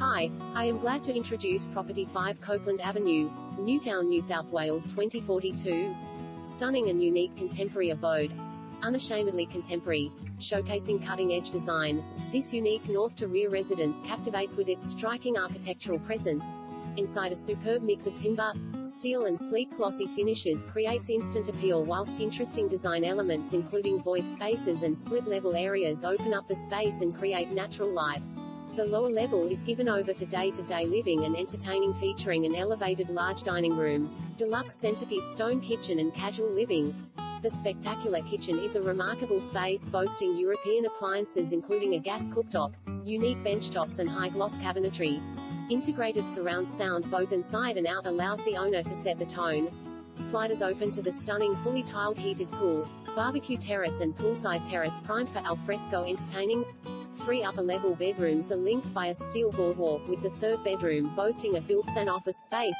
Hi, I am glad to introduce Property 5 Copeland Avenue, Newtown, New South Wales 2042. Stunning and unique contemporary abode. Unashamedly contemporary, showcasing cutting-edge design. This unique north to rear residence captivates with its striking architectural presence. Inside a superb mix of timber, steel and sleek glossy finishes creates instant appeal whilst interesting design elements including void spaces and split-level areas open up the space and create natural light. The lower level is given over to day-to-day living and entertaining featuring an elevated large dining room, deluxe centerpiece stone kitchen and casual living. The spectacular kitchen is a remarkable space boasting European appliances including a gas cooktop, unique benchtops and high-gloss cabinetry. Integrated surround sound both inside and out allows the owner to set the tone. Sliders open to the stunning fully tiled heated pool, barbecue terrace and poolside terrace primed for alfresco entertaining. Three upper-level bedrooms are linked by a steel boardwalk with the third bedroom boasting a built-in office space